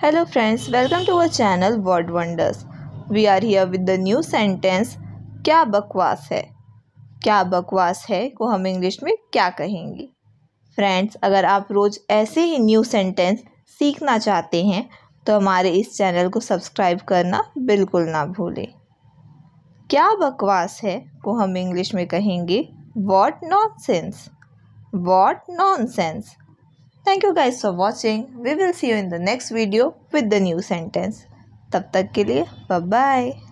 Hello friends, welcome to our channel Word Wonders. We are here with the new sentence क्या बकवास है? क्या बकवास है को हम इंग्लिश में क्या कहेंगे? फ्रेंड्स अगर आप रोज़ ऐसे ही न्यू सेंटेंस सीखना चाहते हैं तो हमारे इस चैनल को सब्सक्राइब करना बिल्कुल ना भूलें। क्या बकवास है को हम इंग्लिश में कहेंगे? What nonsense what nonsense Thank you guys for watching. We will see you in the next video with the new sentence. तब तक के लिए bye bye.